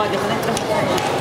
怖いですね。